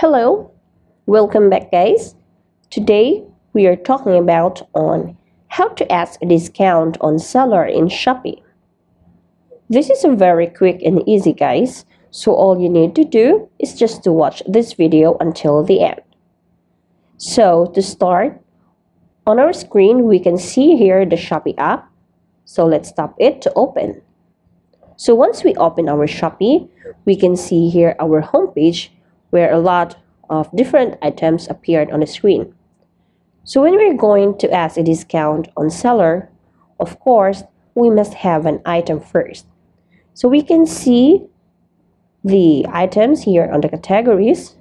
Hello, welcome back guys. Today we are talking about on how to ask a discount on seller in Shopee. This is a very quick and easy guys, so all you need to do is just to watch this video until the end. So to start, on our screen we can see here the Shopee app. So let's tap it to open. So once we open our Shopee, we can see here our homepage where a lot of different items appeared on the screen. So when we're going to ask a discount on seller, of course, we must have an item first. So we can see the items here on the categories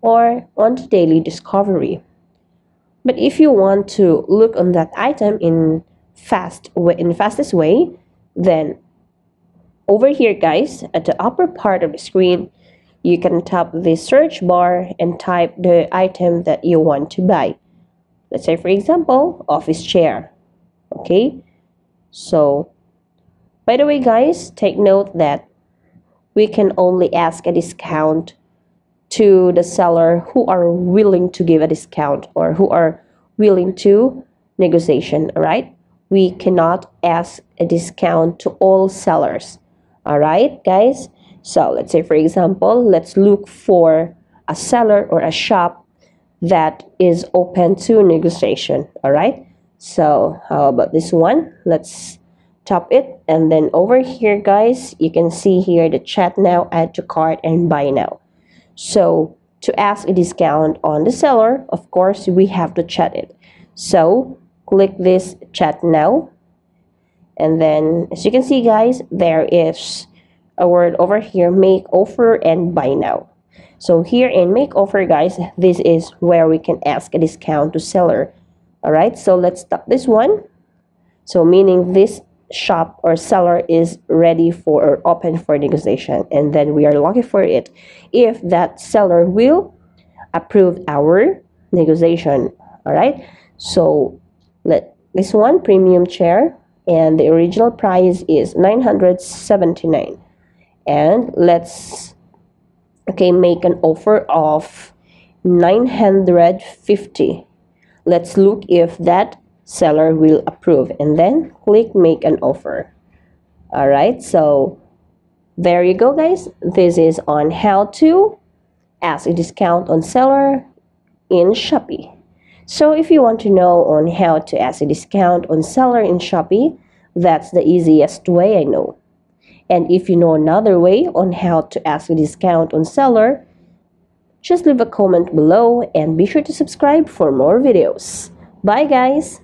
or on the daily discovery. But if you want to look on that item in fast in fastest way, then over here guys at the upper part of the screen you can tap the search bar and type the item that you want to buy. Let's say, for example, office chair. Okay, so by the way, guys, take note that we can only ask a discount to the seller who are willing to give a discount or who are willing to negotiation all right we cannot ask a discount to all sellers all right guys so let's say, for example, let's look for a seller or a shop that is open to negotiation. All right. So how about this one? Let's tap it. And then over here, guys, you can see here the chat now, add to cart, and buy now. So to ask a discount on the seller, of course, we have to chat it. So click this chat now. And then as you can see, guys, there is a word over here make offer and buy now. So here in make offer guys this is where we can ask a discount to seller. All right so let's stop this one. So meaning this shop or seller is ready for or open for negotiation and then we are looking for it. If that seller will approve our negotiation all right so let this one premium chair and the original price is 979 and let's okay make an offer of 950 let's look if that seller will approve and then click make an offer. All right so there you go guys. This is on how to ask a discount on seller in Shopee. So if you want to know on how to ask a discount on seller in Shopee that's the easiest way I know and if you know another way on how to ask a discount on seller, just leave a comment below and be sure to subscribe for more videos. Bye guys!